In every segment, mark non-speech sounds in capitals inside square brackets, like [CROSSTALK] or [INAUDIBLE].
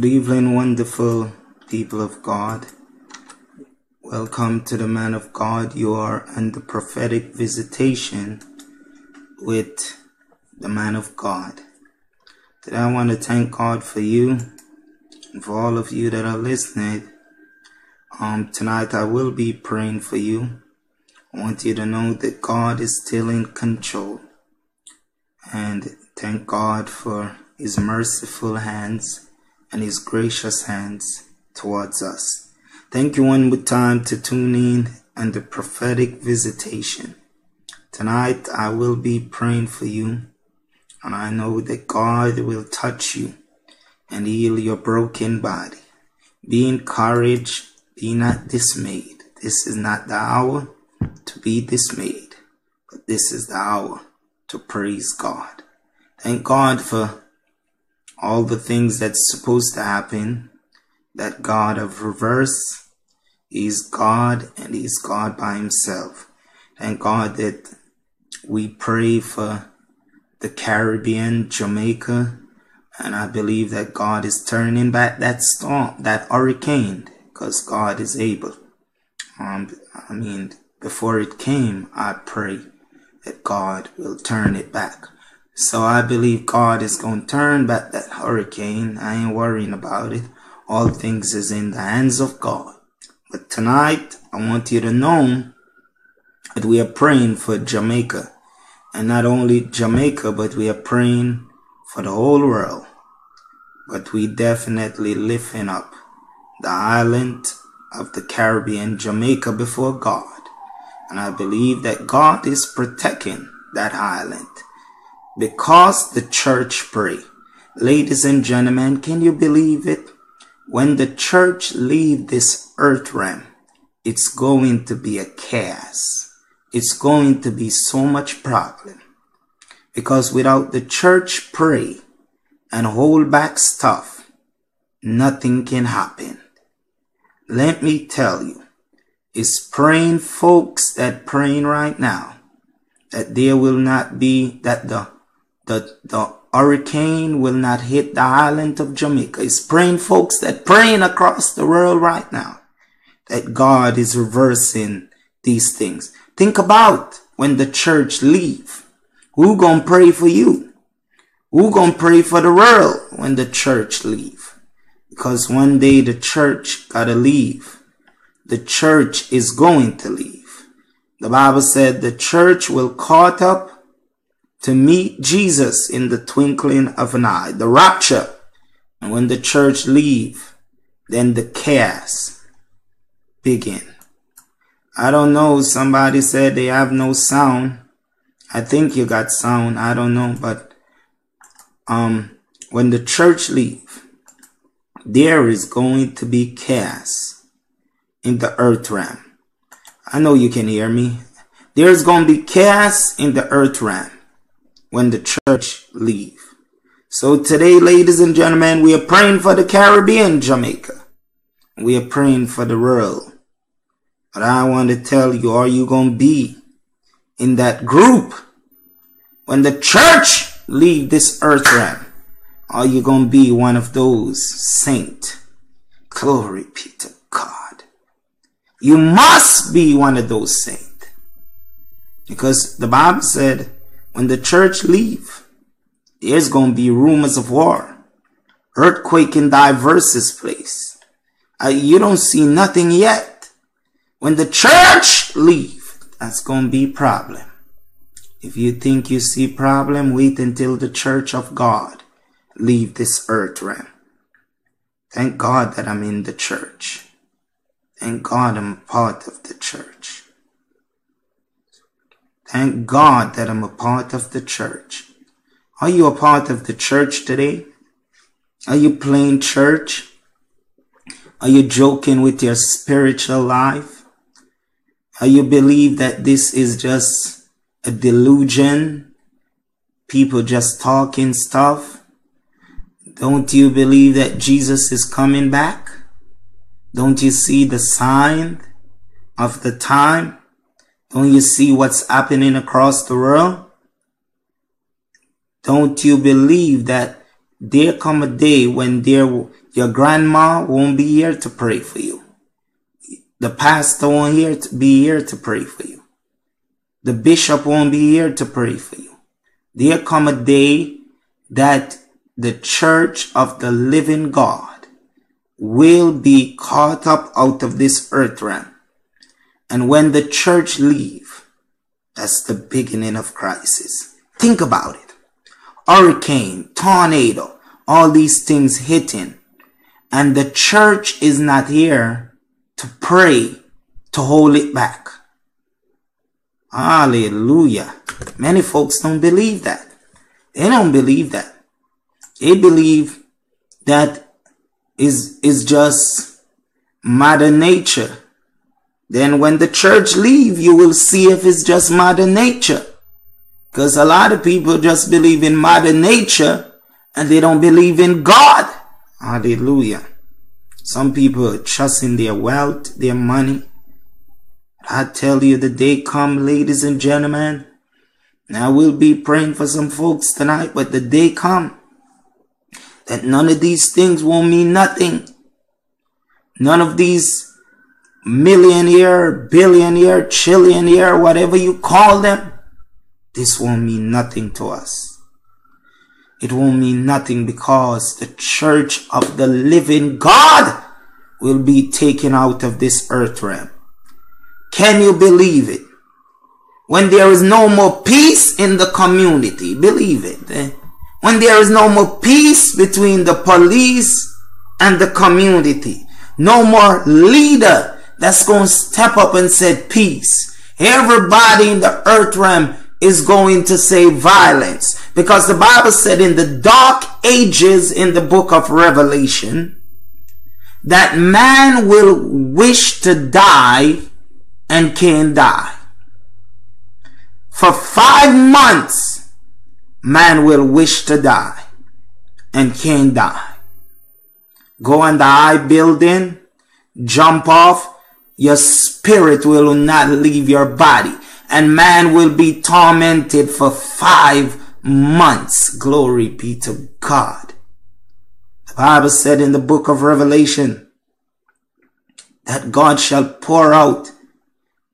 Good evening, wonderful people of God. Welcome to the man of God. You are under prophetic visitation with the man of God. Today I want to thank God for you and for all of you that are listening. Um, tonight I will be praying for you. I want you to know that God is still in control. And thank God for his merciful hands and his gracious hands towards us. Thank you one more time to tune in and the prophetic visitation. Tonight I will be praying for you and I know that God will touch you and heal your broken body. Be encouraged, be not dismayed. This is not the hour to be dismayed, but this is the hour to praise God. Thank God for all the things that's supposed to happen, that God of reverse is God and He's God by Himself. Thank God that we pray for the Caribbean, Jamaica, and I believe that God is turning back that storm, that hurricane, because God is able. Um, I mean, before it came, I pray that God will turn it back. So I believe God is going to turn back that hurricane. I ain't worrying about it. All things is in the hands of God. But tonight, I want you to know that we are praying for Jamaica and not only Jamaica, but we are praying for the whole world. But we definitely lifting up the island of the Caribbean, Jamaica, before God. And I believe that God is protecting that island because the church pray. Ladies and gentlemen, can you believe it? When the church leave this earth realm, it's going to be a chaos it's going to be so much problem. Because without the church pray and hold back stuff, nothing can happen. Let me tell you, it's praying folks that praying right now that there will not be that the the the hurricane will not hit the island of Jamaica. It's praying folks that praying across the world right now that God is reversing these things. Think about when the church leave. Who gonna pray for you? Who gonna pray for the world when the church leave? Because one day the church gotta leave. The church is going to leave. The Bible said the church will caught up to meet Jesus in the twinkling of an eye, the rapture. And when the church leave, then the chaos begin. I don't know. Somebody said they have no sound. I think you got sound. I don't know. But um, when the church leave, there is going to be chaos in the earth realm. I know you can hear me. There's going to be chaos in the earth realm when the church leave. So today, ladies and gentlemen, we are praying for the Caribbean, Jamaica. We are praying for the world. But I want to tell you, are you going to be in that group when the church leave this earth realm? Are you going to be one of those saint? Glory be to God. You must be one of those saints. Because the Bible said when the church leave, there's going to be rumors of war, earthquake in diverse place. Uh, you don't see nothing yet. When the church leave, that's going to be problem. If you think you see problem, wait until the church of God leave this earth realm. Thank God that I'm in the church. Thank God I'm part of the church. Thank God that I'm a part of the church. Are you a part of the church today? Are you playing church? Are you joking with your spiritual life? Are you believe that this is just a delusion? People just talking stuff? Don't you believe that Jesus is coming back? Don't you see the sign of the time? Don't you see what's happening across the world? Don't you believe that there come a day when there, your grandma won't be here to pray for you. The pastor won't here to be here to pray for you. The bishop won't be here to pray for you. There come a day that the church of the living God will be caught up out of this earth realm. And when the church leave, that's the beginning of crisis. Think about it. Hurricane, tornado, all these things hitting. And the church is not here to pray to hold it back. Hallelujah. Many folks don't believe that. They don't believe that. They believe that is, is just mother nature. Then when the church leave, you will see if it's just mother nature. Because a lot of people just believe in mother nature and they don't believe in God. Hallelujah. Some people trust in their wealth, their money. I tell you the day come, ladies and gentlemen. Now we'll be praying for some folks tonight, but the day come that none of these things will mean nothing. None of these millionaire, billionaire, trillionaire, whatever you call them, this won't mean nothing to us. It won't mean nothing because the church of the living God will be taken out of this earth realm. Can you believe it? When there is no more peace in the community, believe it. Eh? when there is no more peace between the police and the community. No more leader that's going to step up and say peace. Everybody in the earth realm is going to say violence because the Bible said in the dark ages in the book of Revelation that man will wish to die and can die. For five months, man will wish to die and can't die. Go in the high building, jump off, your spirit will not leave your body and man will be tormented for five months. Glory be to God. The Bible said in the book of Revelation that God shall pour out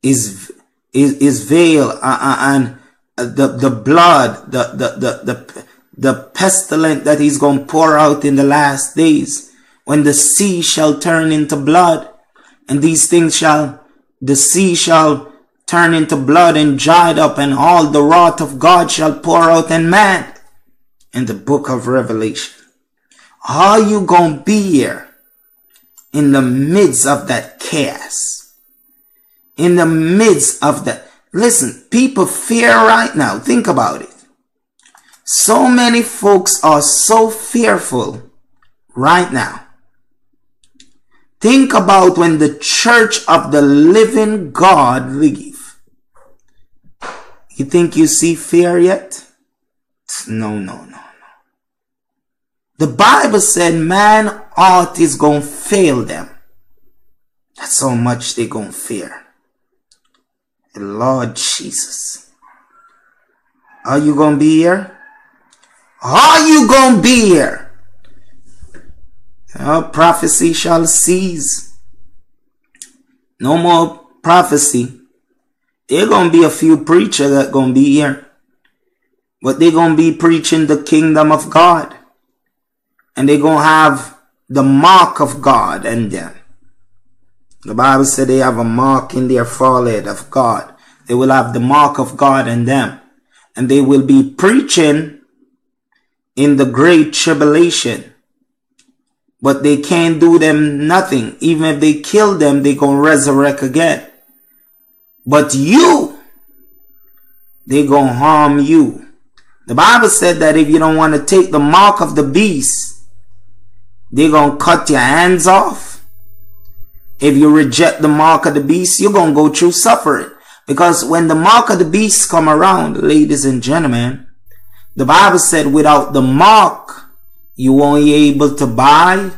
his, his, his veil uh, uh, and the, the blood, the, the, the, the, the pestilence that he's going to pour out in the last days when the sea shall turn into blood and these things shall, the sea shall turn into blood and dried up and all the wrath of God shall pour out in man in the book of Revelation. Are you to be here in the midst of that chaos? In the midst of that, Listen, people fear right now. Think about it. So many folks are so fearful right now. Think about when the church of the living God leave. You think you see fear yet? No, no, no, no. The Bible said man heart is to fail them. That's how much they to fear. The Lord Jesus. Are you to be here? Are you to be here? Our prophecy shall cease. No more prophecy. There to be a few preachers that to be here. But they to be preaching the kingdom of God. And they to have the mark of God in them. The Bible said they have a mark in their forehead of God. They will have the mark of God in them. And they will be preaching in the great tribulation. But they can't do them nothing. Even if they kill them, they gonna resurrect again. But you, they gonna harm you. The Bible said that if you don't want to take the mark of the beast, they gonna cut your hands off if you reject the mark of the beast, you're going to go through suffering. Because when the mark of the beast come around, ladies and gentlemen, the Bible said without the mark, you won't be able to buy,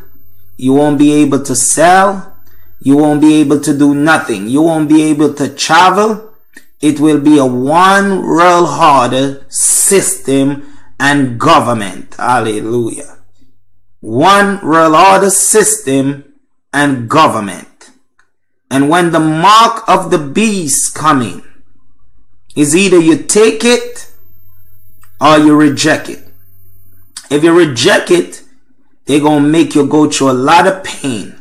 you won't be able to sell, you won't be able to do nothing. You won't be able to travel. It will be a one world harder system and government. Hallelujah. one world order system and government. And when the mark of the beast coming is either you take it or you reject it. If you reject it, they're going to make you go through a lot of pain,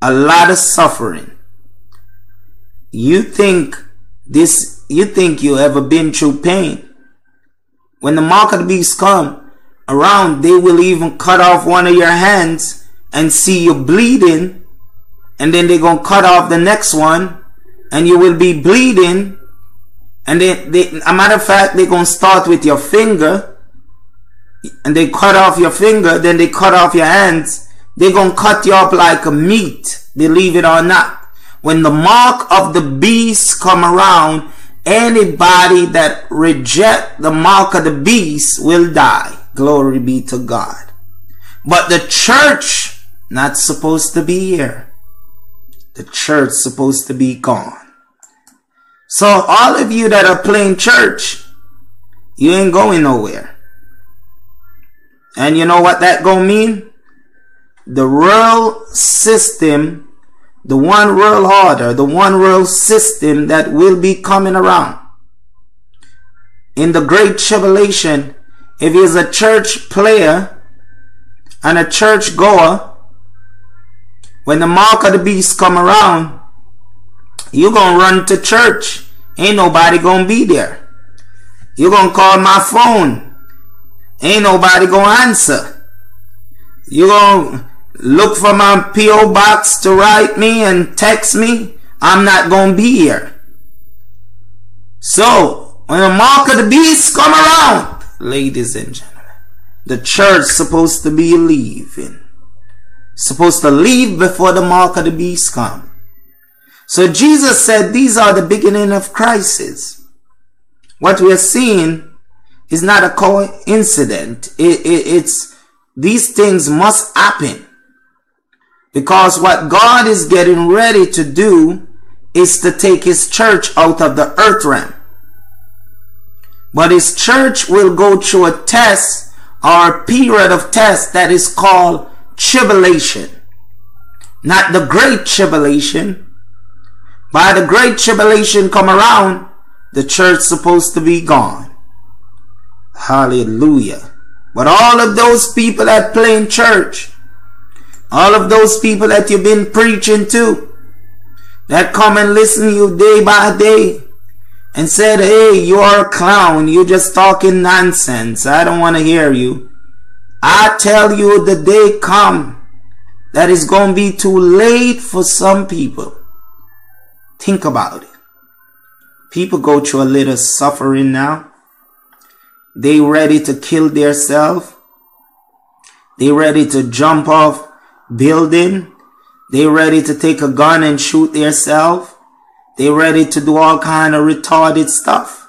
a lot of suffering. You think this, you think you ever been through pain. When the mark of the beast come around, they will even cut off one of your hands and see you bleeding. And then they're going to cut off the next one and you will be bleeding. And they, they, a matter of fact, they're going to start with your finger and they cut off your finger, then they cut off your hands. They're going to cut you up like a meat, believe it or not. When the mark of the beast come around, anybody that reject the mark of the beast will die. Glory be to God. But the church not supposed to be here. The church supposed to be gone. So all of you that are playing church, you ain't going nowhere. And you know what that gonna mean? The world system the one world order, the one world system that will be coming around. In the great tribulation, if he's a church player and a church goer, when the mark of the beast come around, you gonna run to church. Ain't nobody gonna be there. You gonna call my phone. Ain't nobody gonna answer. You gonna look for my P.O. box to write me and text me, I'm not to be here. So, when the mark of the beast come around, ladies and gentlemen, the church supposed to be leaving. Supposed to leave before the mark of the beast come. So Jesus said these are the beginning of crisis. What we are seeing is not a coincidence. It, it, it's these things must happen. Because what God is getting ready to do is to take his church out of the earth realm. But his church will go through a test or a period of test that is called tribulation. Not the great tribulation. By the great tribulation come around, the church supposed to be gone. Hallelujah. But all of those people that play in church, all of those people that you've been preaching to, that come and listen to you day by day and said, hey, you're a clown. You're just talking nonsense. I don't want to hear you. I tell you the day come that is going to be too late for some people. Think about it. People go through a little suffering now. They ready to kill themselves. They ready to jump off building. They ready to take a gun and shoot themselves. They ready to do all kind of retarded stuff.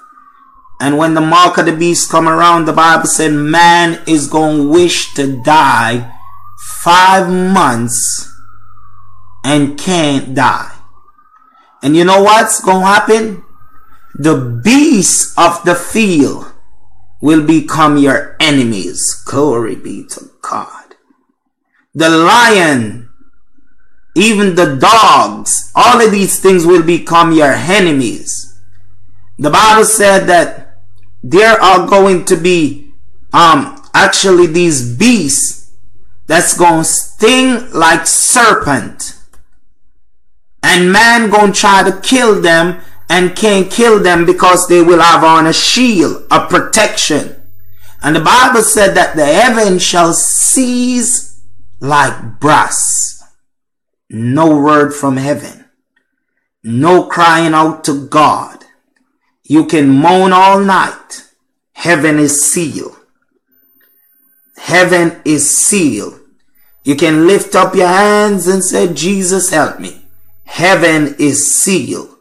And when the mark of the beast come around, the Bible said man is going to wish to die five months and can't die. And you know what's going to happen? The beast of the field will become your enemies. Glory be to God the lion, even the dogs, all of these things will become your enemies. The Bible said that there are going to be um actually these beasts that's going to sting like serpent. And man going to try to kill them and can't kill them because they will have on a shield, a protection. And the Bible said that the heaven shall seize like brass. No word from heaven. No crying out to God. You can moan all night. Heaven is sealed. Heaven is sealed. You can lift up your hands and say, Jesus help me. Heaven is sealed.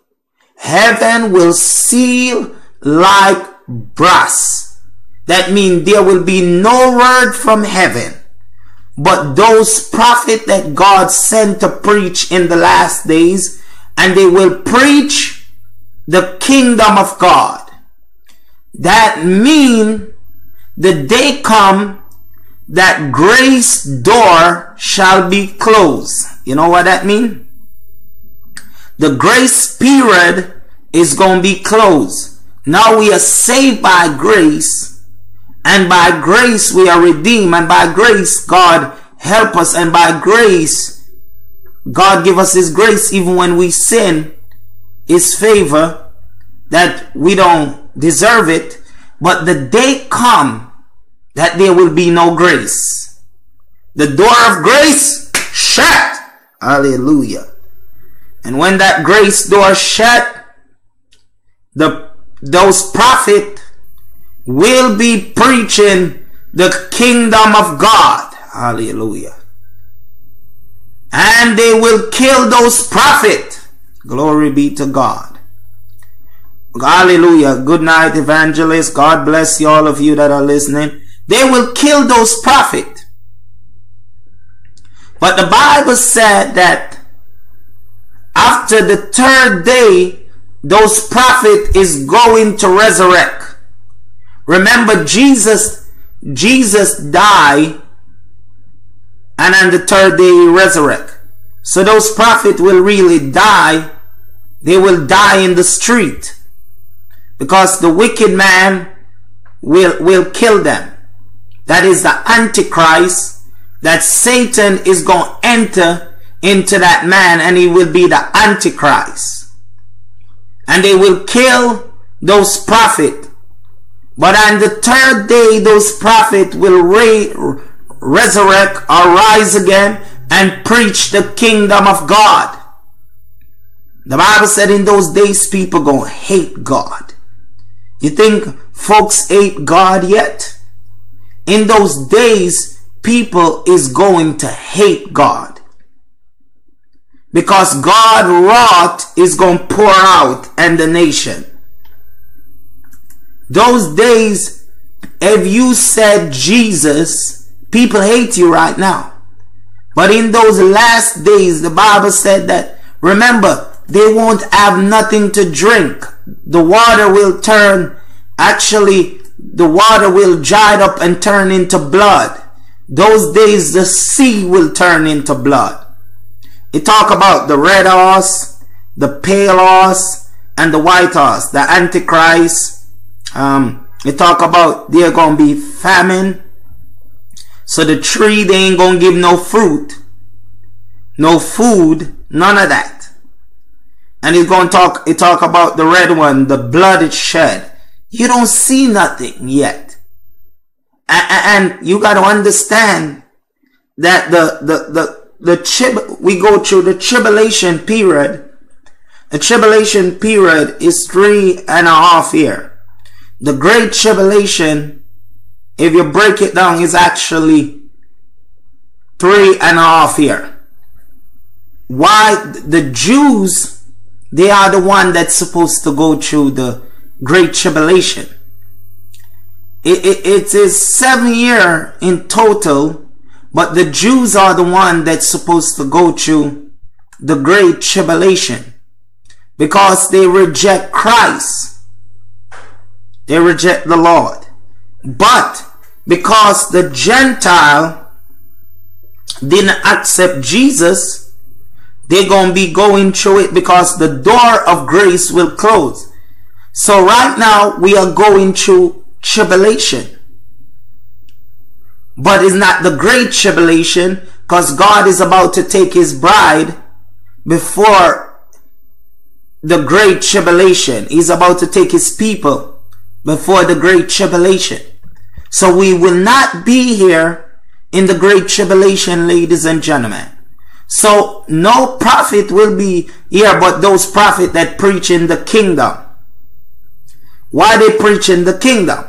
Heaven will seal like brass. That means there will be no word from heaven but those prophets that God sent to preach in the last days, and they will preach the kingdom of God. That mean the day come that grace door shall be closed. You know what that mean? The grace period is going to be closed. Now we are saved by grace and by grace we are redeemed and by grace God help us and by grace God give us his grace even when we sin his favor that we don't deserve it. But the day come that there will be no grace. The door of grace shut. Hallelujah and when that grace door shut the those prophet will be preaching the kingdom of God hallelujah and they will kill those prophet glory be to God Hallelujah. Good night, evangelist. God bless you, all of you that are listening. They will kill those prophet. But the Bible said that after the third day, those prophet is going to resurrect. Remember, Jesus, Jesus died, and on the third day he resurrect. So those prophet will really die. They will die in the street because the wicked man will, will kill them. That is the Antichrist that Satan is going to enter into that man and he will be the Antichrist. And they will kill those prophets. But on the third day, those prophets will re- resurrect or rise again and preach the kingdom of God. The Bible said in those days people gonna hate God. You think folks hate God yet? In those days, people is going to hate God. Because God wrath is going to pour out and the nation. Those days, if you said Jesus, people hate you right now. But in those last days, the Bible said that, remember, they won't have nothing to drink. The water will turn, actually, the water will dry up and turn into blood. Those days the sea will turn into blood. It talk about the red horse, the pale horse, and the white horse, the antichrist. Um, it talk about there gonna be famine. So the tree they ain't gonna give no fruit, no food, none of that and going to talk, he talk about the red one, the blood it shed. You don't see nothing yet. And, and you got to understand that the, the, the, the chib, we go through the tribulation period. The tribulation period is three and a half year. The great tribulation, if you break it down, is actually three and a half year. Why the Jews they are the one that's supposed to go through the great tribulation. It, it, it is seven year in total, but the Jews are the one that's supposed to go through the great tribulation because they reject Christ. They reject the Lord. But because the Gentile didn't accept Jesus, they're going to be going through it because the door of grace will close. So right now we are going through tribulation. But it's not the great tribulation because God is about to take his bride before the great tribulation. He's about to take his people before the great tribulation. So we will not be here in the great tribulation, ladies and gentlemen. So no prophet will be here but those prophets that preach in the kingdom. Why they preach in the kingdom?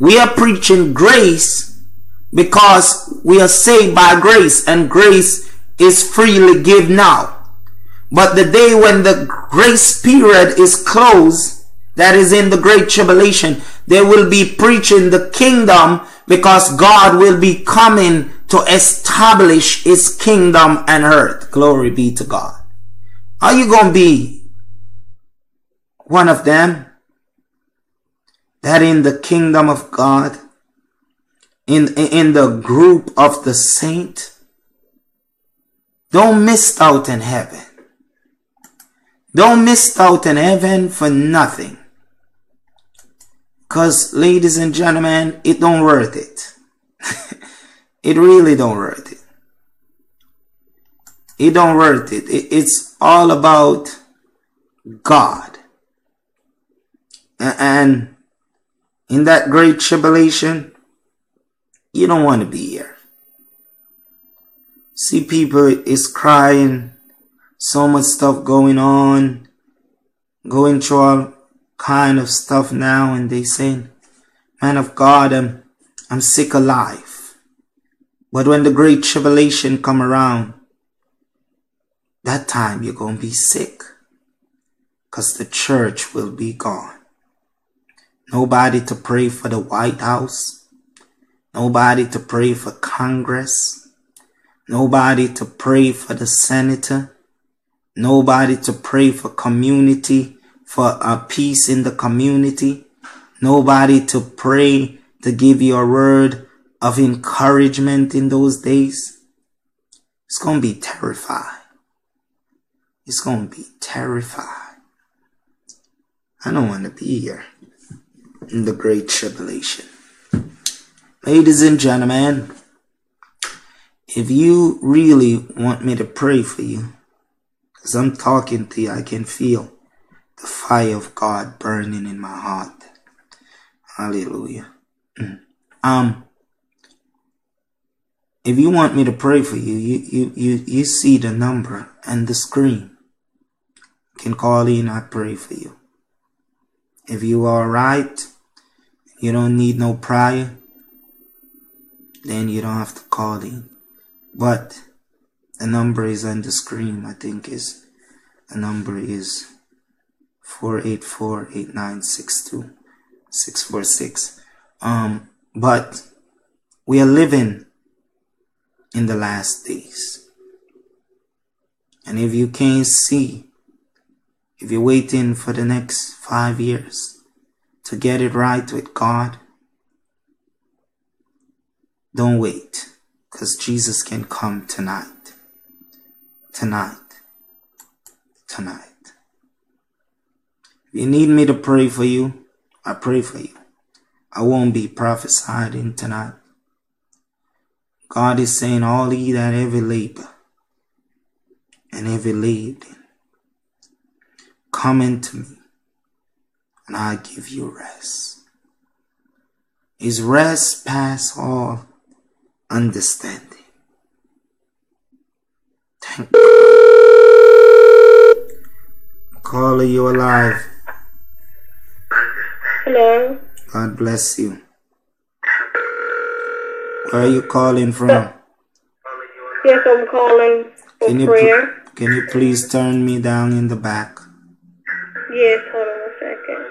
We are preaching grace because we are saved by grace and grace is freely given now. But the day when the grace period is closed, that is in the great tribulation, they will be preaching the kingdom because God will be coming to establish his kingdom and earth. Glory be to God. Are you going to be one of them that in the kingdom of God in, in the group of the saint, don't miss out in heaven. Don't miss out in heaven for nothing. Cause ladies and gentlemen, it don't worth it. [LAUGHS] it really don't worth it. It don't worth it. it. It's all about God. And in that great tribulation, you don't want to be here. See people is crying, so much stuff going on, going through all kind of stuff now, and they saying, man of God, I'm, I'm sick alive. But when the great tribulation come around, that time you're going to be sick because the church will be gone. Nobody to pray for the White House. Nobody to pray for Congress. Nobody to pray for the senator. Nobody to pray for community, for a peace in the community. Nobody to pray to give you a word of encouragement in those days. It's going to be terrified. It's going to be terrified. I don't want to be here in the great tribulation. Ladies and gentlemen, if you really want me to pray for you, because I'm talking to you, I can feel the fire of God burning in my heart. Hallelujah. Um, if you want me to pray for you, you, you, you, you see the number and the screen You can call in, I pray for you. If you are right, you don't need no prayer, then you don't have to call in. But the number is on the screen, I think is the number is 484-8962-646. Um, but we are living in the last days. And if you can't see if you're waiting for the next five years to get it right with God, don't wait because Jesus can come tonight. Tonight. Tonight. If you need me to pray for you, I pray for you. I won't be prophesying tonight. God is saying, All ye that heavy labor and heavy laden, Come into me, and I give you rest. Is rest past all understanding? Thank you. Caller, you alive. Hello. God bless you. Where are you calling from? Yes, I'm calling for Can you, prayer. pl- can you please turn me down in the back? yes, hold on a second.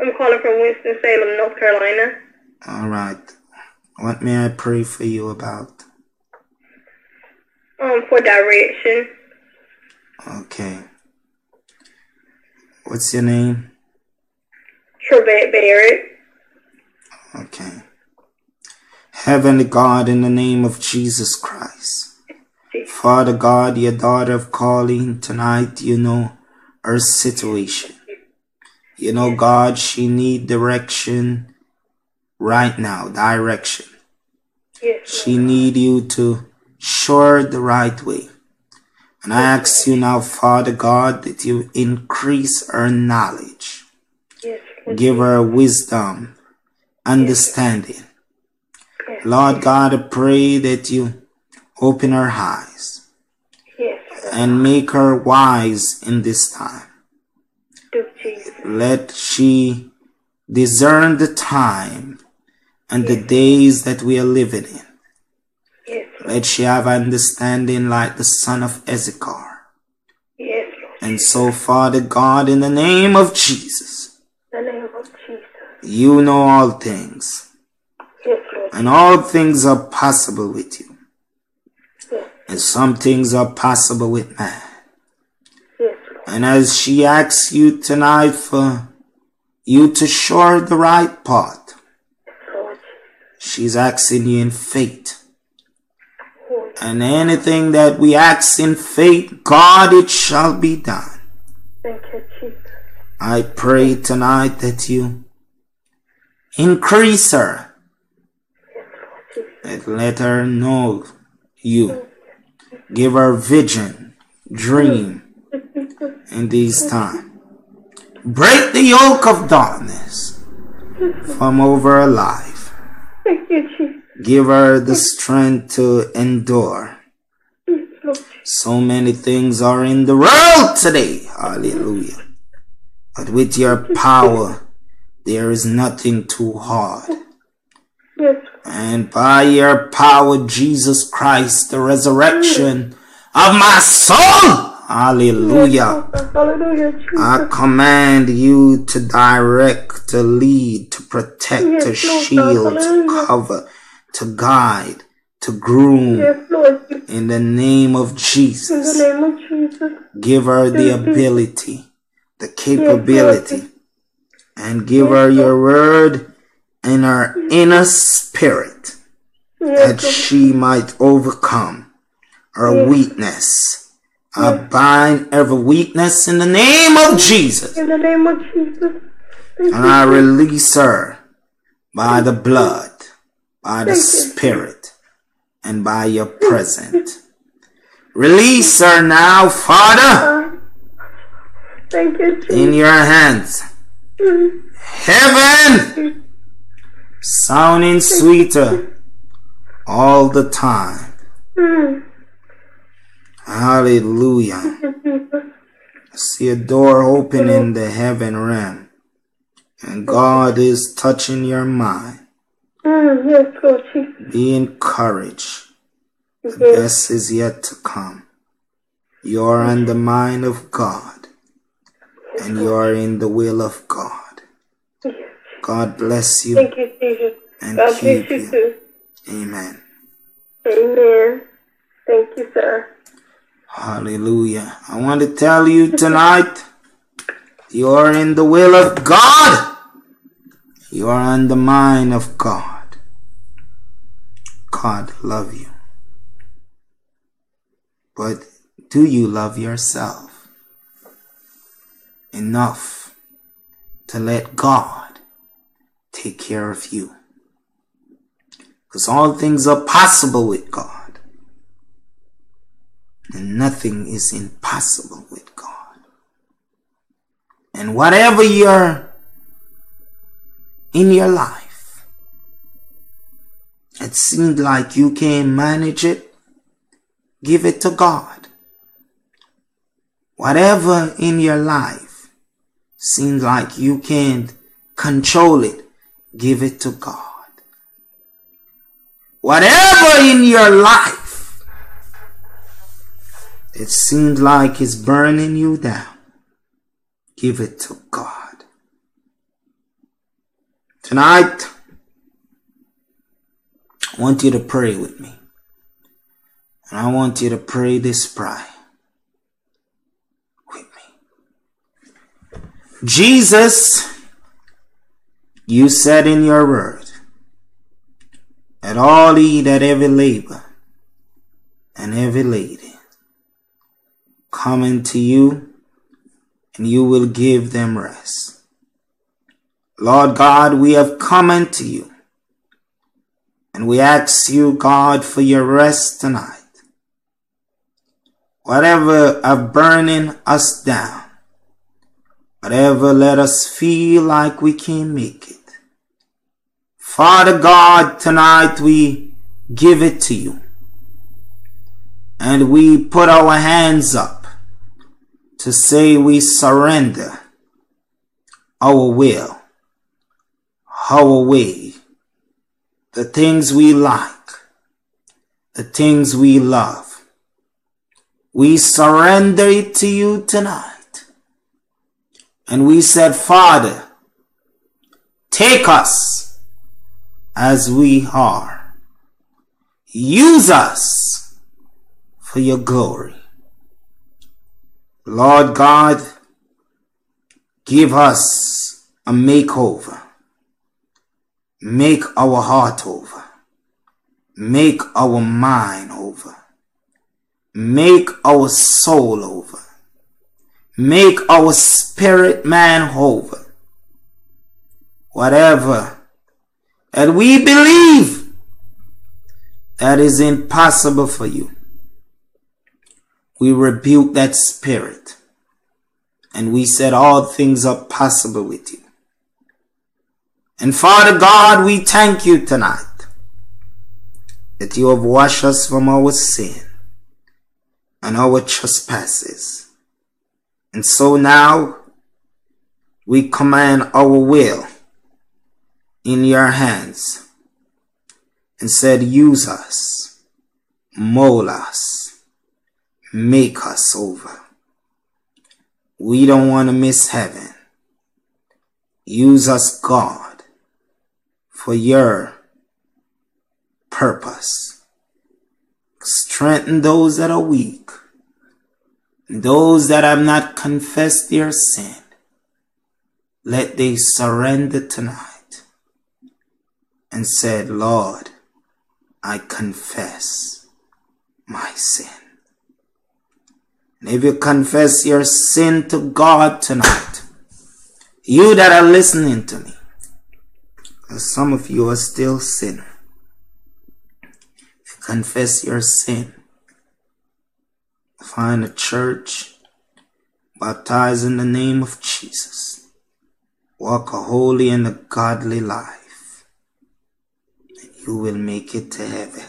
I'm calling from Winston-Salem, North Carolina. All right. What may I pray for you about? Um, for direction. Okay. What's your name? Trebet Barrett. Okay. Heavenly God, in the name of Jesus Christ. Father God, your daughter of calling tonight, you know her situation. You know, God, she need direction right now, direction. She need you to show her the right way. And I ask you now, Father God, that you increase her knowledge. yes, Give her wisdom, understanding. Lord God, I pray that you open her eyes yes, and make her wise in this time. Let she discern the time and the days that we are living in. Yes, Let she have understanding like the son of Ezekiel. Yes, And so, Father God, in the name of Jesus, the name of Jesus. you know all things, Yes, and all things are possible with you, and some things are possible with man. And as she asks you tonight for you to show her the right path, She's asking you in faith. And anything that we ask in faith, God, it shall be done. Thank you, Jesus. I pray tonight that you increase her Yes, Lord Jesus. and let her know you. Give her vision, dream in these times. Break the yoke of darkness from over her life. Thank you, Jesus. Give her the strength to endure. So many things are in the world today. Hallelujah. But with your power, there is nothing too hard. And by your power, Jesus Christ, the resurrection of my soul. Hallelujah. Lord. Hallelujah, Jesus. I command you to direct, to lead, to protect, to shield, to cover, to guide, to groom. Yes, Lord. Jesus. In the name of Jesus, name of Jesus. give her the ability, the capability, and give her your word in her inner spirit that she might overcome her weakness. I bind every weakness in the name of Jesus. In the name of Jesus. And. I release her by the blood, by the spirit, and by your presence. Release her now, Father, Thank you, Jesus. in your hands. Heaven sounding sweeter all the time. Mm. Hallelujah. I see a door open in the heaven realm. And God is touching your mind. Yes, Lord Jesus. Be encouraged. The Yes. best is yet to come. You're in the mind of God. And you're in the will of God. God bless you Thank you, Jesus. and God keep bless you you. too. Amen. Amen. Thank you, sir. Hallelujah. I want to tell you tonight, you're in the will of God. You're on the mind of God. God love you. But do you love yourself enough to let God take care of you? Because all things are possible with God. And nothing is impossible with God. And whatever you're in your life, it seems like you can't manage it, give it to God. Whatever in your life seems like you can't control it, give it to God. Whatever in your life it seems like it's burning you down. Give it to God. Tonight, I want you to pray with me. And I want you to pray this prayer with me. Jesus, you said in your word that all ye that heavy labor and heavy laden coming to you, and you will give them rest. Lord God, we have come unto you, and we ask you, God, for your rest tonight. Whatever are burning us down, whatever let us feel like we can't make it. Father God, tonight we give it to you. And we put our hands up to say we surrender our will, our way, the things we like, the things we love. We surrender it to you tonight. And we said, Father, take us as we are. Use us for your glory. Lord God, give us a makeover. make our heart over, make our mind over, make our soul over, make our spirit man over. Whatever that we believe that is impossible for you. We rebuke that spirit and we said all things are possible with you. And Father God, we thank you tonight that you have washed us from our sin and our trespasses. And so now we command our will in your hands and said, use us, mold us, make us over. We don't want to miss heaven. Use us, God, for your purpose. Strengthen those that are weak, those that have not confessed their sin. Let they surrender tonight and said, Lord, I confess my sin. And if you confess your sin to God tonight, you that are listening to me, some of you are still sinner. Confess your sin. Find a church, baptize in the name of Jesus. Walk a holy and a godly life and you will make it to heaven.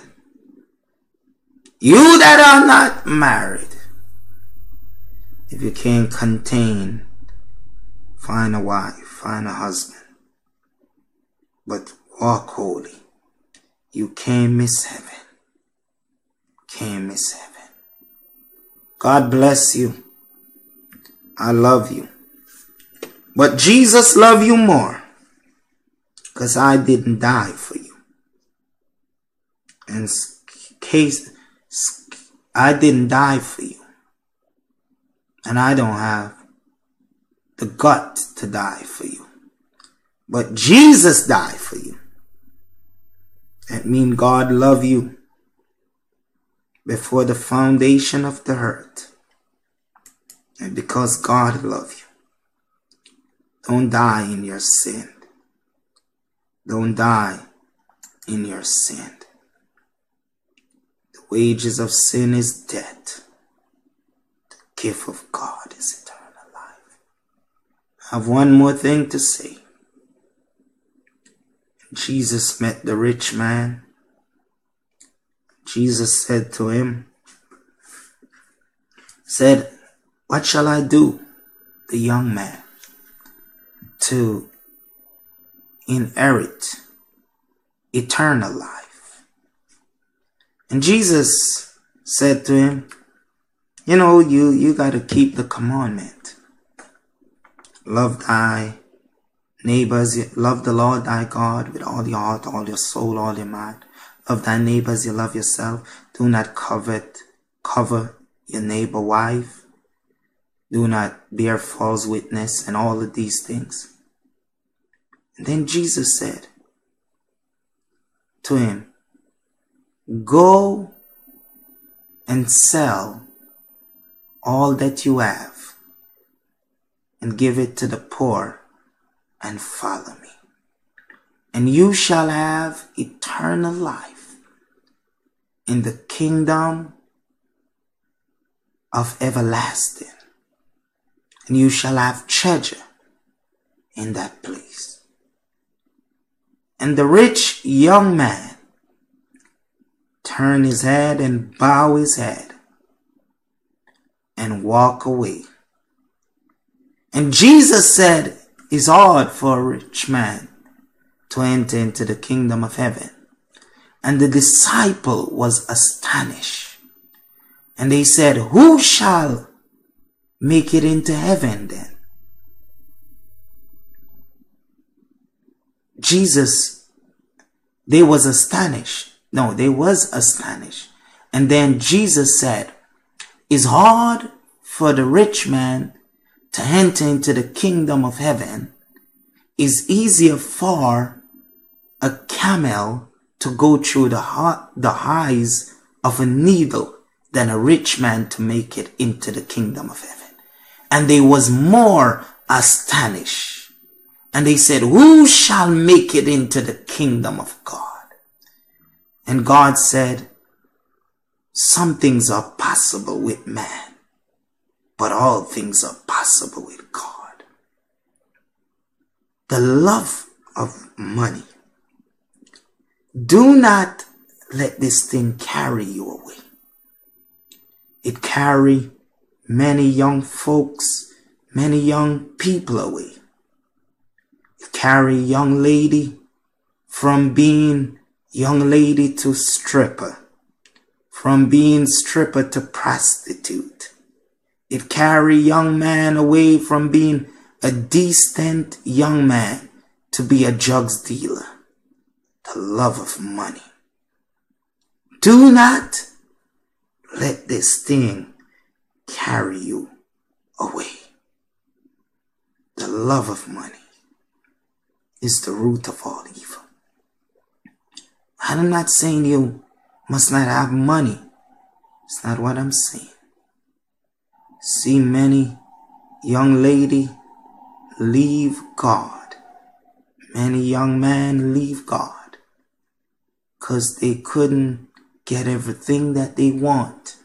You that are not married, if you can't contain, find a wife, find a husband. But walk holy. You can't miss heaven. Can't miss heaven. God bless you. I love you. But Jesus love you more. Because I didn't die for you in case I didn't die for you. And I don't have the gut to die for you. But Jesus died for you. That means God love you before the foundation of the earth. And because God love you, don't die in your sin. Don't die in your sin The wages of sin is death. Gift of God is eternal life. I have one more thing to say. Jesus met the rich man. Jesus said to him, said, What shall I do, the young man, to inherit eternal life? And Jesus said to him, you know, you, you got to keep the commandment. Love thy neighbors, love the Lord thy God with all your heart, all your soul, all your mind. Love thy neighbors, you love yourself. Do not covet, cover your neighbor wife. Do not bear false witness and all of these things. And then Jesus said to him, Go and sell all that you have and give it to the poor and follow me. And you shall have eternal life in the kingdom of everlasting. And you shall have treasure in that place. And the rich young man turned his head and bow his head and walk away. And Jesus said, It's hard for a rich man to enter into the kingdom of heaven. And the disciple was astonished. And they said, Who shall make it into heaven then? Jesus, they was astonished. No, they was astonished. And then Jesus said, It's hard for the rich man to enter into the kingdom of heaven. Is easier for a camel to go through the, the eyes of a needle than a rich man to make it into the kingdom of heaven. And they was more astonished. And they said, who shall make it into the kingdom of God? And God said, some things are possible with man, but all things are possible with God. The love of money. Do not let this thing carry you away. It carry many young folks, many young people away. It carry young lady from being young lady to stripper, from being stripper to prostitute. It carry young man away from being a decent young man to be a drugs dealer. The love of money. Do not let this thing carry you away. The love of money is the root of all evil. I'm not saying you must not have money. It's not what I'm saying. See many young lady leave God. Many young men leave God. Cause they couldn't get everything that they want.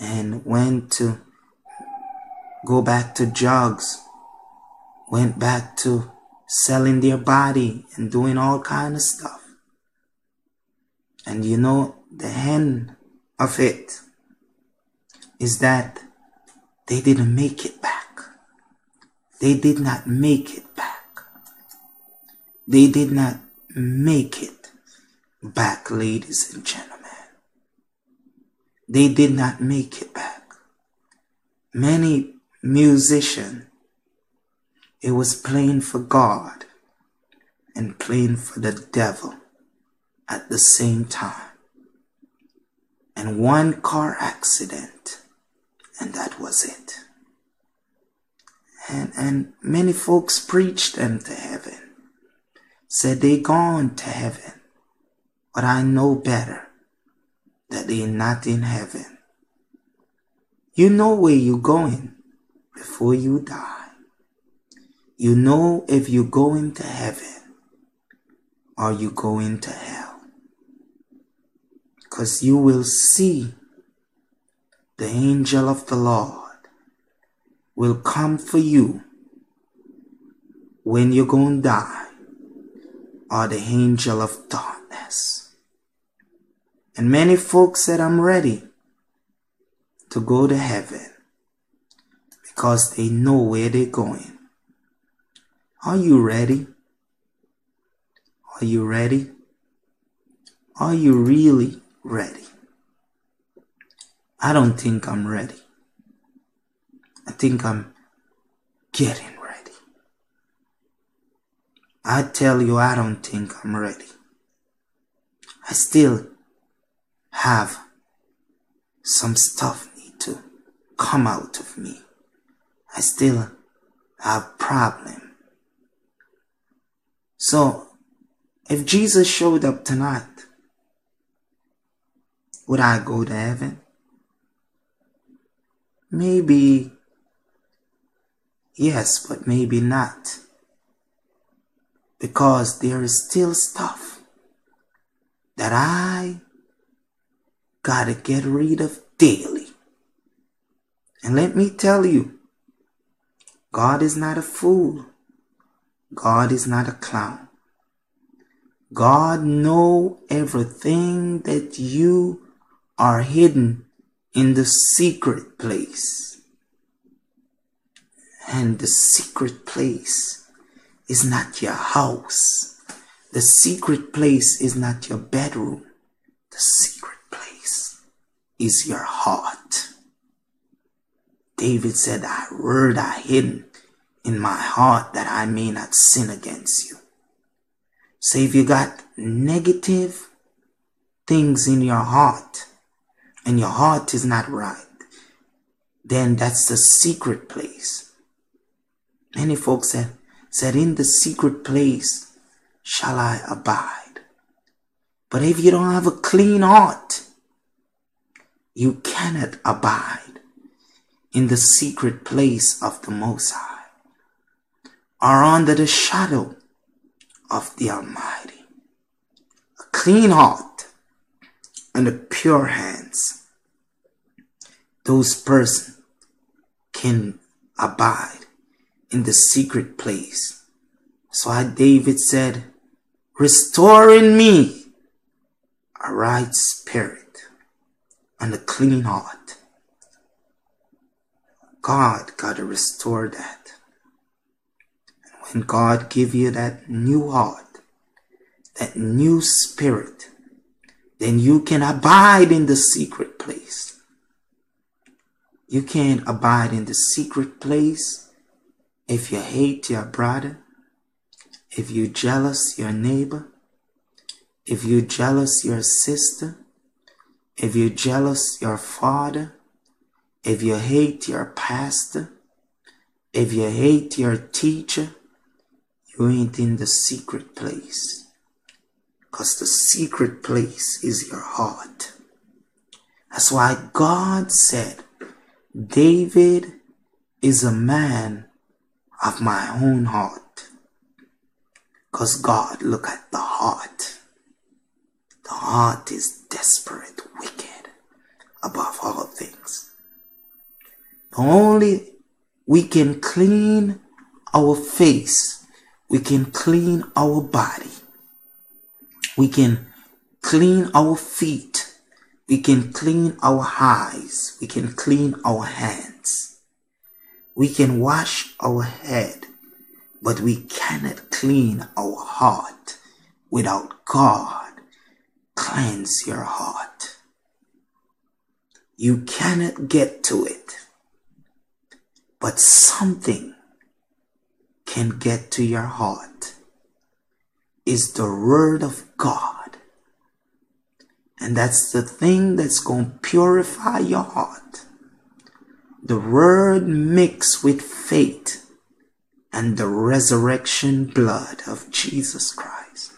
And went to go back to drugs. Went back to selling their body and doing all kind of stuff. And you know, the end of it is that they didn't make it back. They did not make it back. They did not make it back, ladies and gentlemen. They did not make it back. Many musicians, it was playing for God and playing for the devil at the same time. And one car accident, and that was it. And, and many folks preached them to heaven, said they gone to heaven, but I know better that they not in heaven. You know where you going before you die. You know if you go into heaven or you going to hell because you will see the angel of the Lord will come for you when you're going to die, or the angel of darkness. And many folks said, I'm ready to go to heaven because they know where they're going. Are you ready? Are you ready? Are you really ready. I don't think I'm ready. I think I'm getting ready. I tell you, I don't think I'm ready. I still have some stuff need to come out of me. I still have problem. So, if Jesus showed up tonight, would I go to heaven? Maybe yes, but maybe not. Because there is still stuff that I gotta get rid of daily. And let me tell you, God is not a fool. God is not a clown. God know everything that you are hidden in the secret place. And the secret place is not your house. The secret place is not your bedroom. The secret place is your heart. David said, Thy word I hidden in my heart that I may not sin against you. So if you got negative things in your heart, and your heart is not right, then that's the secret place. Many folks said, said in the secret place, shall I abide. But if you don't have a clean heart, you cannot abide in the secret place of the Most High or under the shadow of the Almighty. A clean heart and pure hands. Those person can abide in the secret place. So why David said, Restore in me a right spirit and a clean heart. God got to restore that. And when God give you that new heart, that new spirit, then you can abide in the secret place. You can't abide in the secret place if you hate your brother, if you jealous your neighbor, if you jealous your sister, if you jealous your father, if you hate your pastor, if you hate your teacher, you ain't in the secret place. Because the secret place is your heart. That's why God said, David is a man of my own heart. Because God look at the heart. The heart is desperate, wicked, above all things. Only we can clean our face, we can clean our body, we can clean our feet, we can clean our eyes, we can clean our hands, we can wash our head, but we cannot clean our heart without God. Cleanse your heart. You cannot get to it, but something can get to your heart is the word of God. And that's the thing that's going to purify your heart. The word mixed with faith and the resurrection blood of Jesus Christ.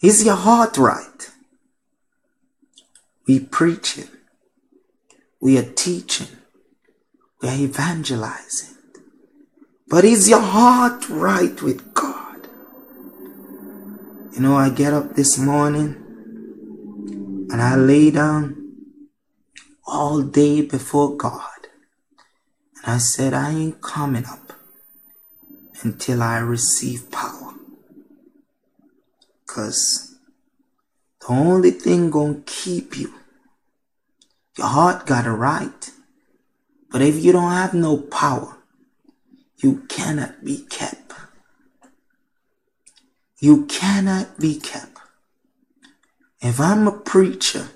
Is your heart right? We preaching. We are teaching. We are evangelizing. But is your heart right with God? You know, I get up this morning and I lay down all day before God. And I said, I ain't coming up until I receive power. Because the only thing gonna keep you, your heart got it right. But if you don't have no power, you cannot be kept. You cannot be kept. If I'm a preacher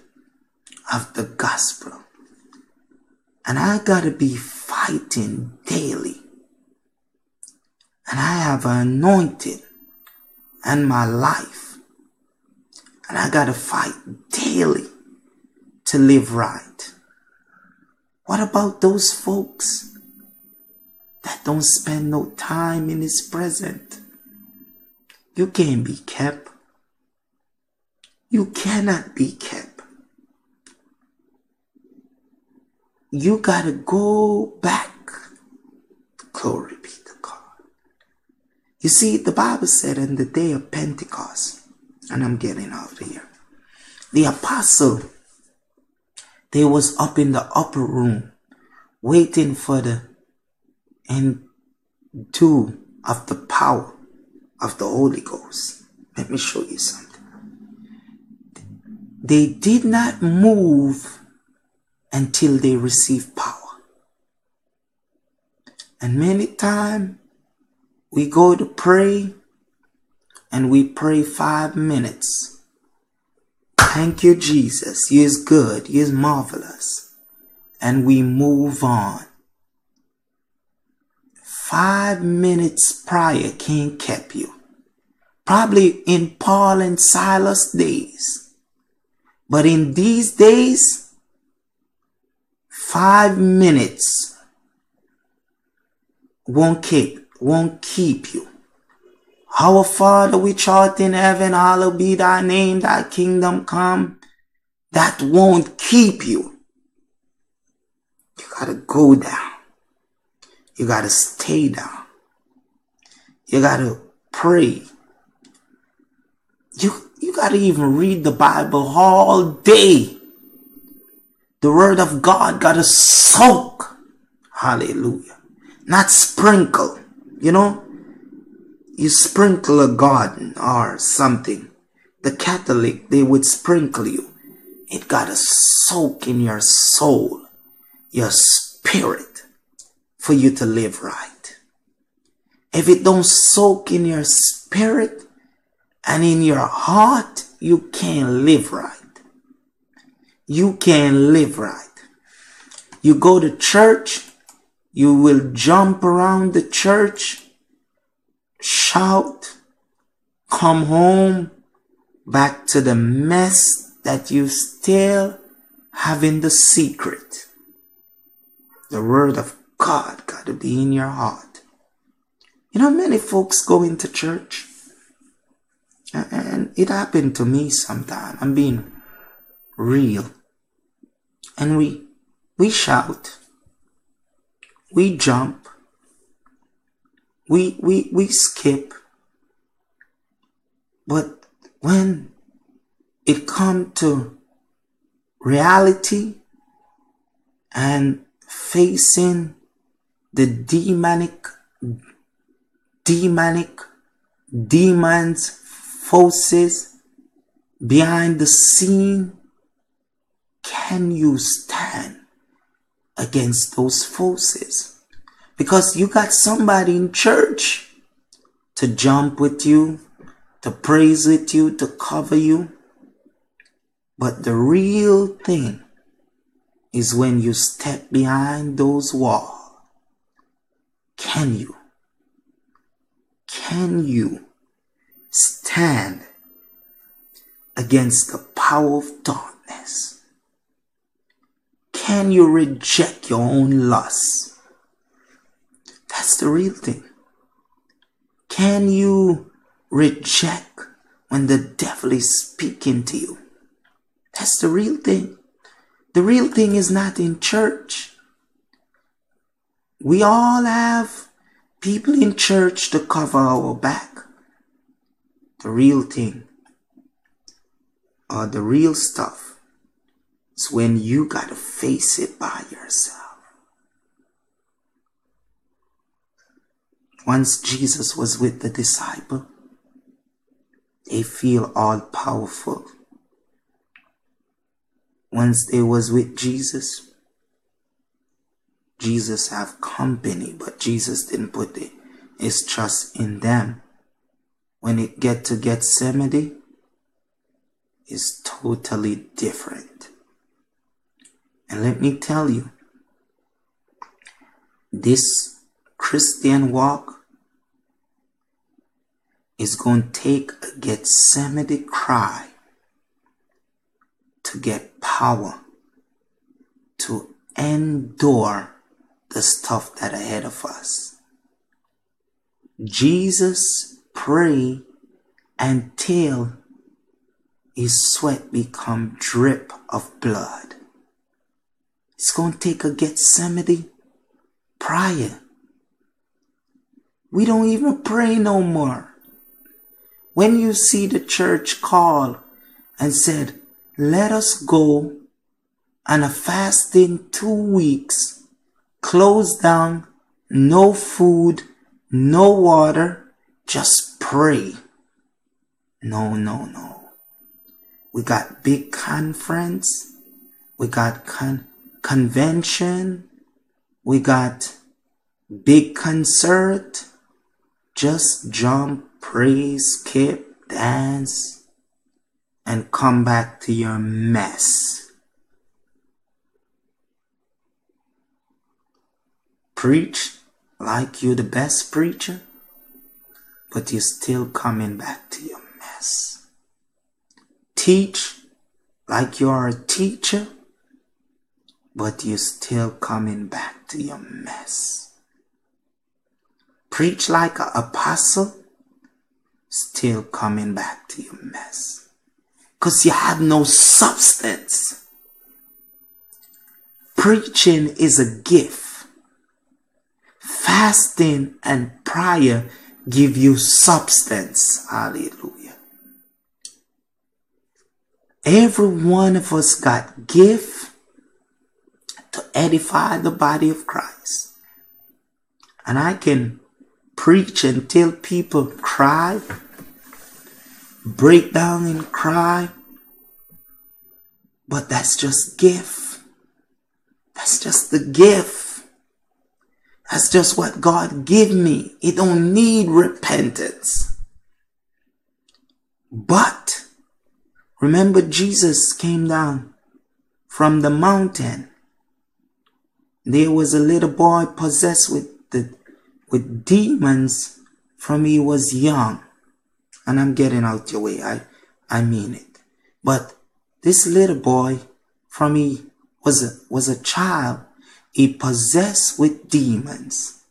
of the gospel, and I gotta be fighting daily, and I have anointed and my life, and I gotta fight daily to live right. What about those folks that don't spend no time in His presence? You can't be kept. You cannot be kept. You gotta go back. Glory be to God. You see, the Bible said in the day of Pentecost, and I'm getting out of here, the apostle, they was up in the upper room waiting for the and two of the power of the Holy Ghost. Let me show you something. They did not move until they received power. And many times we go to pray and we pray five minutes. Thank you, Jesus. He is good. He is marvelous. And we move on. Five minutes prior can't keep you. Probably in Paul and Silas days. But in these days, five minutes won't keep, won't keep you. Our Father which art in heaven, hallowed be thy name, thy kingdom come. That won't keep you. You gotta go down. You gotta stay down. You gotta pray. You, you gotta even read the Bible all day. The word of God gotta soak. Hallelujah. Not sprinkle. You know, you sprinkle a garden or something. The Catholic, they would sprinkle you. It gotta soak in your soul, your spirit, for you to live right. If it don't soak in your spirit and in your heart, you can't live right. You can't live right. You go to church, you will jump around the church, shout, come home, back to the mess that you still have in the secret. The word of God got to be in your heart. You know, many folks go into church, and it happened to me sometime. I'm being real. And we, we shout, we jump, we, we, we skip. But when it come to reality and facing the demonic, demonic, demons, forces behind the scene, can you stand against those forces? Because you got somebody in church to jump with you, to praise with you, to cover you. But the real thing is when you step behind those walls. Can you? Can you stand against the power of darkness? Can you reject your own lusts? That's the real thing. Can you reject when the devil is speaking to you? That's the real thing. The real thing is not in church. We all have people in church to cover our back. The real thing or the real stuff is when you gotta face it by yourself. Once Jesus was with the disciple, they feel all powerful. Once they was with Jesus, Jesus have company, but Jesus didn't put it, his trust in them. When it get to Gethsemane, is totally different. And let me tell you, this Christian walk is going to take a Gethsemane cry to get power to endure the stuff that ahead of us. Jesus pray until his sweat become drip of blood. It's going to take a Gethsemane prayer. We don't even pray no more. When you see the church call and said, let us go on a fasting two weeks, close down, no food, no water, just pray. No, no, no. We got big conference. We got con- convention. We got big concert. Just jump, praise, skip, dance, and come back to your mess. Preach like you're the best preacher, but you're still coming back to your mess. Teach like you're a teacher, but you're still coming back to your mess. Preach like an apostle, still coming back to your mess. Because you have no substance. Preaching is a gift. Fasting and prayer give you substance. Hallelujah. Every one of us got gift to edify the body of Christ. And I can preach until people cry, break down and cry. But that's just gift. That's just the gift. That's just what God give me. It don't need repentance. But remember Jesus came down from the mountain. There was a little boy possessed with the with demons from he was young. And I'm getting out your way. I I mean it. But this little boy from he was a, was a child. He possessed with demons.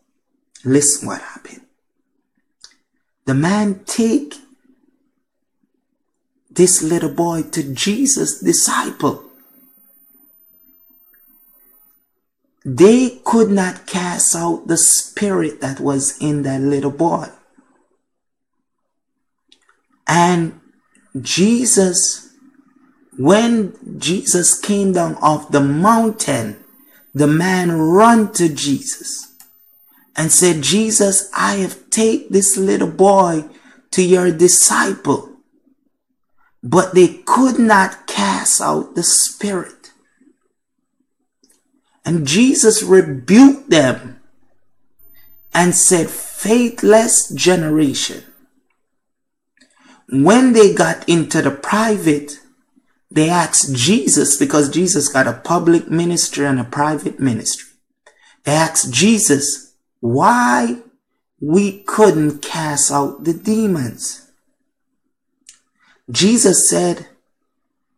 Listen what happened. The man take this little boy to Jesus' disciple. They could not cast out the spirit that was in that little boy. And Jesus, when Jesus came down off the mountain, the man ran to Jesus and said, Jesus, I have take this little boy to your disciple. But they could not cast out the spirit. And Jesus rebuked them and said, faithless generation. When they got into the private, they asked Jesus, because Jesus got a public ministry and a private ministry. They asked Jesus, why we couldn't cast out the demons. Jesus said,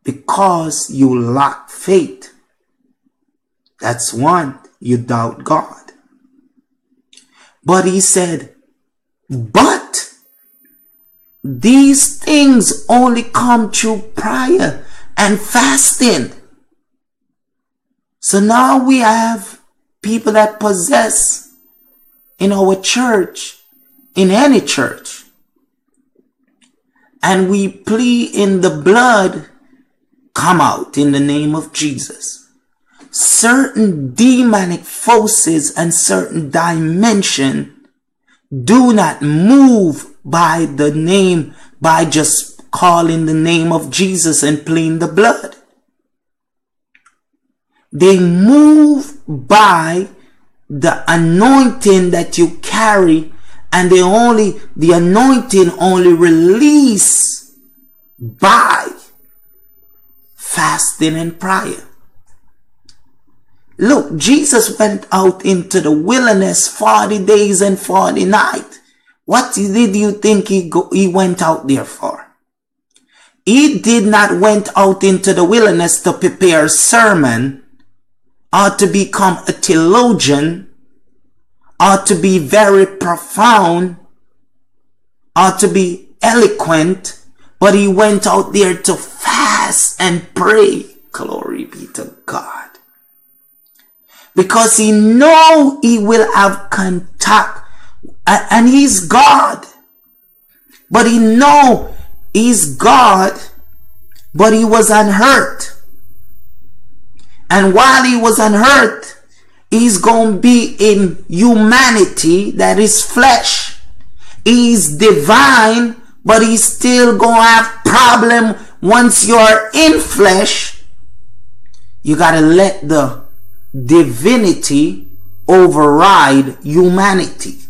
because you lack faith. That's one, you doubt God. But he said, but these things only come through prayer and fasting. So now we have people that possess in our church, in any church. And we plead in the blood, come out in the name of Jesus certain demonic forces and certain dimension do not move by the name, by just calling the name of Jesus and pleading the blood. They move by the anointing that you carry and they only, the anointing only release by fasting and prayer. Look, Jesus went out into the wilderness 40 days and 40 nights. What did you think he, go, he went out there for? He did not went out into the wilderness to prepare a sermon or to become a theologian or to be very profound or to be eloquent, but he went out there to fast and pray. Glory be to God because he know he will have contact and he's God. But he know he's God, but he was unhurt. And while he was unhurt, he's going to be in humanity that is flesh. He's divine, but he's still going to have problem once you're in flesh. You got to let the divinity override humanity.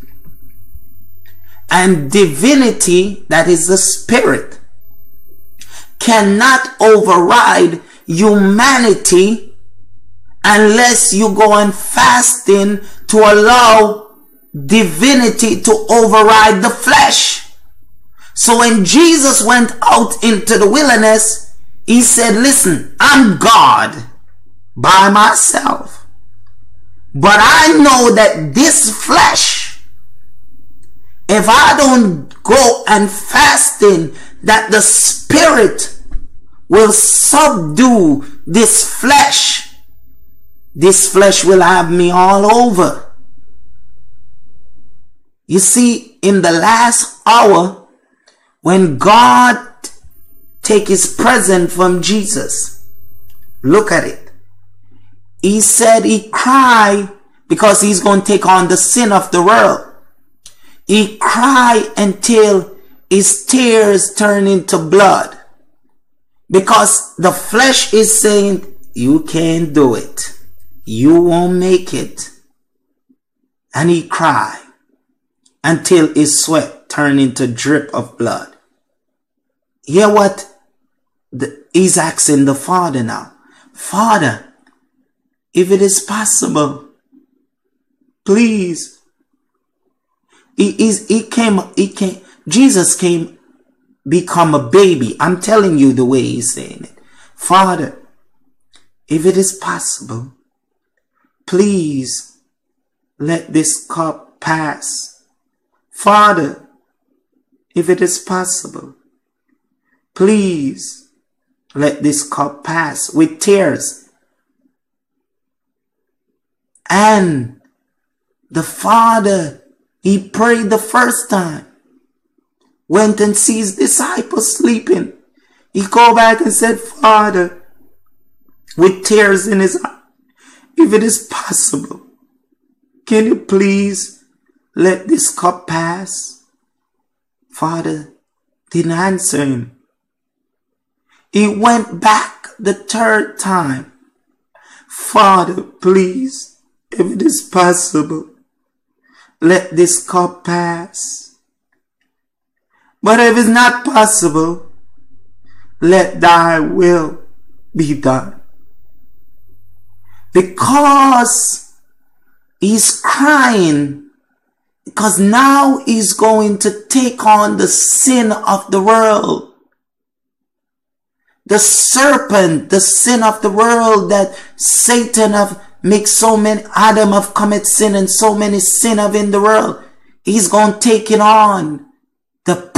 And divinity, that is the spirit, cannot override humanity unless you go on fasting to allow divinity to override the flesh. So when Jesus went out into the wilderness, he said, listen, I'm God by myself. But I know that this flesh, if I don't go and fasting that the spirit will subdue this flesh. This flesh will have me all over. You see, in the last hour, when God take his present from Jesus, look at it. He said he cried because he's going to take on the sin of the world. He cried until his tears turn into blood. Because the flesh is saying, you can't do it. You won't make it. And he cried until his sweat turned into drip of blood. Hear what the, he's asking the father now. Father, if it is possible, please. He, he, he came, he came, Jesus came become a baby. I'm telling you the way he's saying it. Father, if it is possible, please let this cup pass. Father, if it is possible, please let this cup pass with tears and the father, he prayed the first time, went and sees disciples sleeping. He called back and said, Father, with tears in his eye, if it is possible, can you please let this cup pass? Father didn't answer him. He went back the third time. Father, please if it is possible, let this cup pass. But if it's not possible, let thy will be done. Because he's crying, because now he's going to take on the sin of the world. The serpent, the sin of the world that Satan have make so many, Adam have commit sin and so many sin of in the world. He's going to take it on.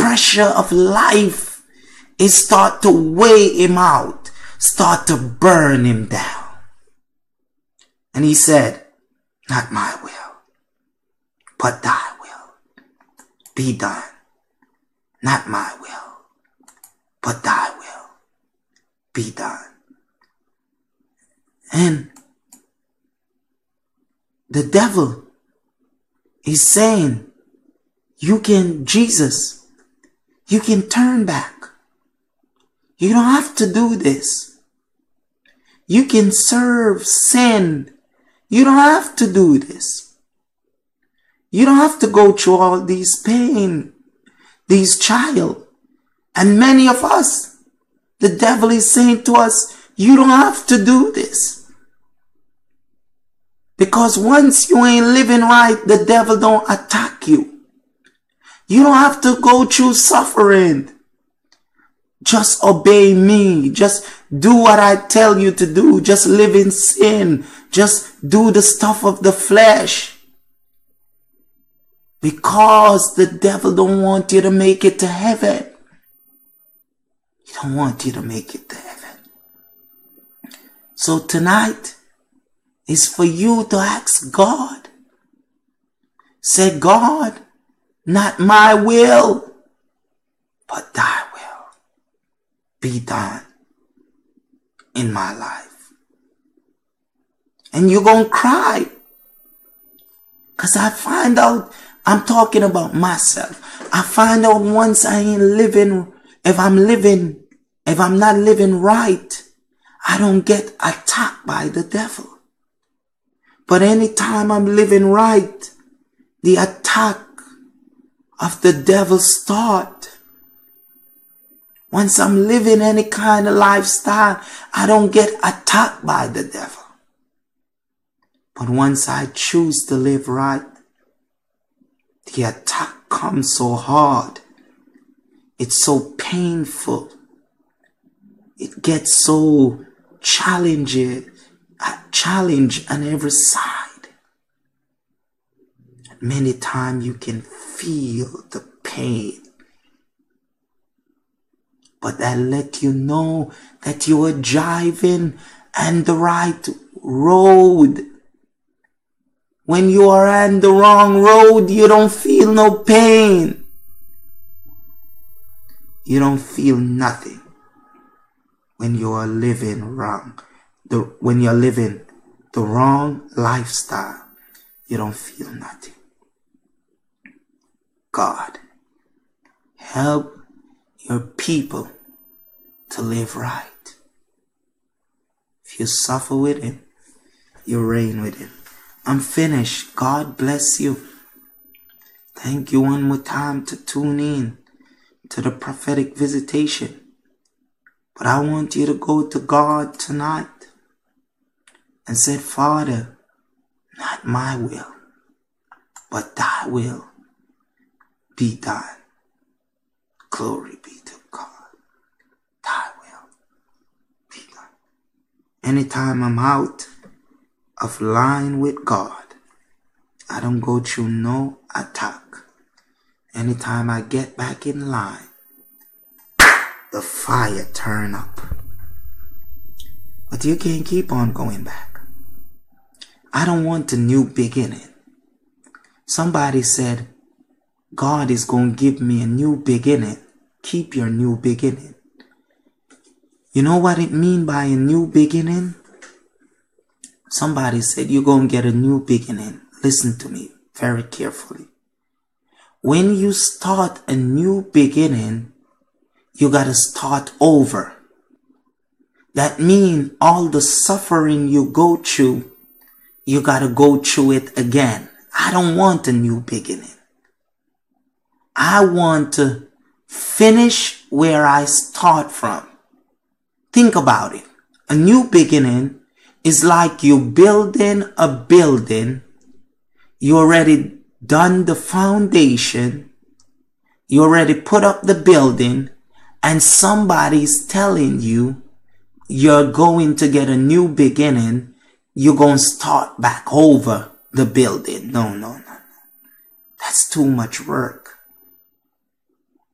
Pressure of life is start to weigh him out, start to burn him down. And he said, not my will, but thy will be done. Not my will, but thy will be done. And the devil is saying, you can, Jesus, you can turn back. You don't have to do this. You can serve sin. You don't have to do this. You don't have to go through all these pain, these trial. And many of us, the devil is saying to us, you don't have to do this. Because once you ain't living right, the devil don't attack you. You don't have to go through suffering. Just obey me. Just do what I tell you to do. Just live in sin. Just do the stuff of the flesh. Because the devil don't want you to make it to heaven. He don't want you to make it to heaven. So tonight, is for you to ask God. Say, God, not my will, but thy will be done in my life. And you're going to cry. Because I find out, I'm talking about myself. I find out once I ain't living, if I'm living, if I'm not living right, I don't get attacked by the devil. But anytime I'm living right, the attack of the devil's thought. Once I'm living any kind of lifestyle, I don't get attacked by the devil. But once I choose to live right, the attack comes so hard. It's so painful. It gets so challenging challenge on every side. Many times you can feel the pain but that let you know that you are driving on the right road. When you are on the wrong road, you don't feel no pain. You don't feel nothing when you are living wrong. The, when you're living the wrong lifestyle, you don't feel nothing. God, help your people to live right. If you suffer with Him, you reign with Him. I'm finished. God bless you. Thank you one more time to tune in to the prophetic visitation. But I want you to go to God tonight and say, Father, not my will, but thy will be done. Glory be to God. Thy will be done. Anytime I'm out of line with God, I don't go through no attack. Anytime I get back in line, the fire turn up. But you can't keep on going back. I don't want a new beginning. Somebody said, God is going to give me a new beginning. Keep your new beginning. You know what it mean by a new beginning? Somebody said you're going to get a new beginning. Listen to me very carefully. When you start a new beginning, you got to start over. That means all the suffering you go through, you got to go through it again. I don't want a new beginning. I want to finish where I start from. Think about it. A new beginning is like you building a building. You already done the foundation. You already put up the building and somebody's telling you you're going to get a new beginning. You're going to start back over the building. No, no, no, no. That's too much work.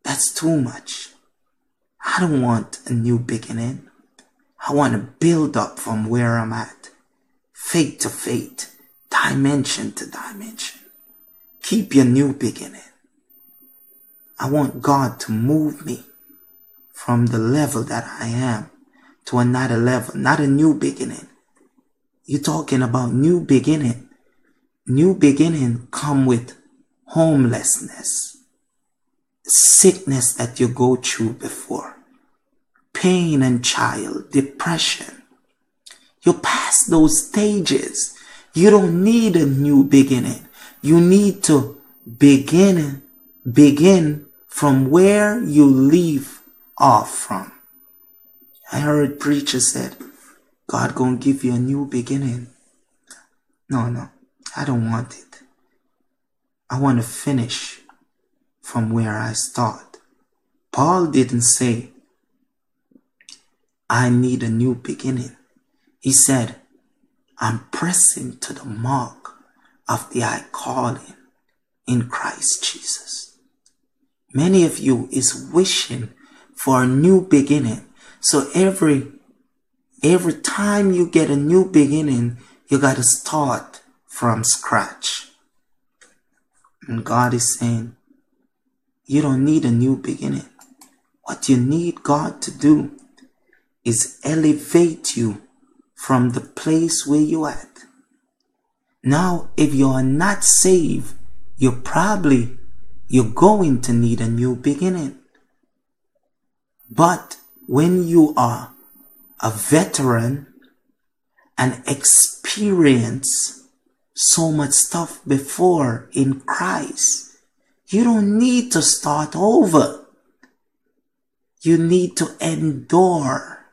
That's too much. I don't want a new beginning. I want to build up from where I'm at. Faith to faith, dimension to dimension. Keep your new beginning. I want God to move me from the level that I am to another level, not a new beginning. You're talking about new beginning. New beginning come with homelessness, sickness that you go through before, pain and child, depression. You pass those stages. You don't need a new beginning. You need to begin, begin from where you leave off from. I heard preacher said, God gonna give you a new beginning. No, no, I don't want it. I want to finish from where I start. Paul didn't say, I need a new beginning. He said, I'm pressing to the mark of the high calling in Christ Jesus. Many of you is wishing for a new beginning. So every every time you get a new beginning, you got to start from scratch. And God is saying, you don't need a new beginning. What you need God to do is elevate you from the place where you are at. Now, if you are not saved, you're probably you're going to need a new beginning. But when you are a veteran and experience so much stuff before in Christ, you don't need to start over. You need to endure.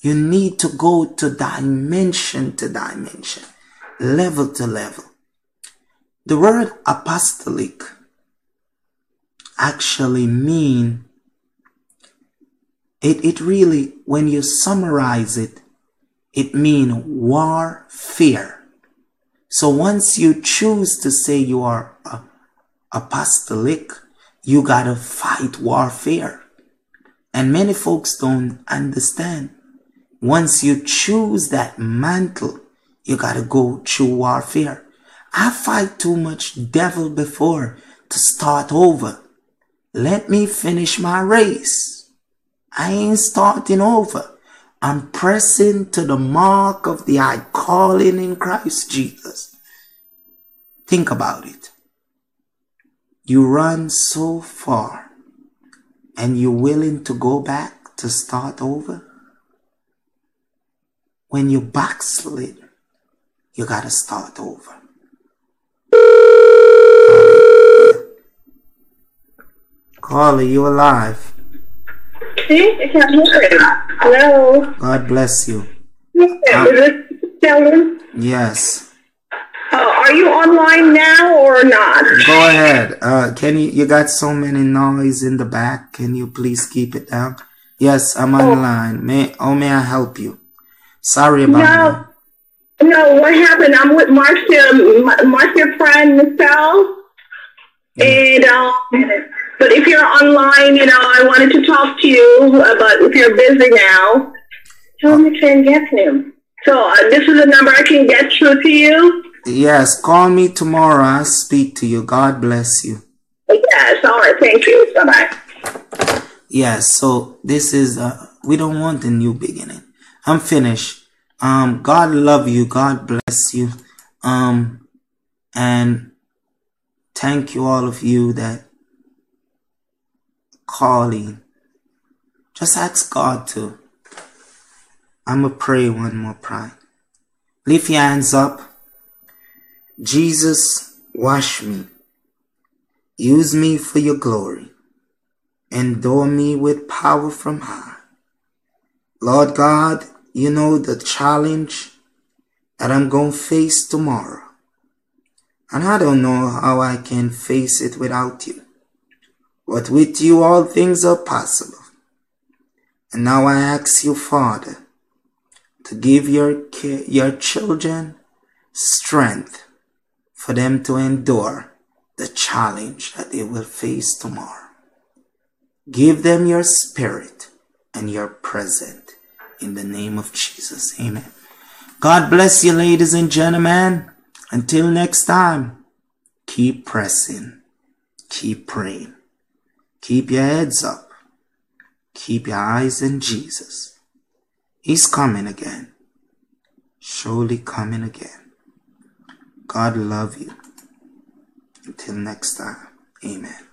You need to go to dimension to dimension, level to level. The word apostolic actually mean it, it really, when you summarize it, it mean warfare. So once you choose to say you are a apostolic, you gotta fight warfare. And many folks don't understand. Once you choose that mantle, you gotta go through warfare. I fight too much devil before to start over. Let me finish my race. I ain't starting over. I'm pressing to the mark of the high calling in Christ Jesus. Think about it. You run so far and you're willing to go back to start over? When you backslid, you gotta start over. Carly, you alive? See, I can't hear it. Hello. God bless you. Uh, Is this Sheldon? Yes. Are you online now or not? Go ahead. Uh, can you, you got so many noise in the back. Can you please keep it down? Yes, I'm online. May, oh, may I help you? Sorry about that. No, no. What happened? I'm with Marcia, Mar- Marcia friend Michelle, and um, but if you're online, you know, I wanted to talk to you, but if you're busy now, tell me and get him. So uh, this is a number I can get through to you. Yes, call me tomorrow. I'll speak to you. God bless you. Yes, all right. Thank you. Bye bye. Yes, so this is, uh, we don't want a new beginning. I'm finished. Um, God love you. God bless you. Um, and thank you all of you that calling. Just ask God to. I'm gonna pray one more prayer. Lift your hands up. Jesus, wash me. Use me for your glory. Endow me with power from high. Lord God, you know the challenge that I'm going to face tomorrow. And I don't know how I can face it without you. But with you, all things are possible. And now I ask you, Father, to give your, your children strength for them to endure the challenge that they will face tomorrow. Give them your spirit and your present in the name of Jesus. Amen. God bless you, ladies and gentlemen. Until next time, keep pressing, keep praying, keep your heads up, keep your eyes in Jesus. He's coming again, surely coming again. God love you. Until next time, amen.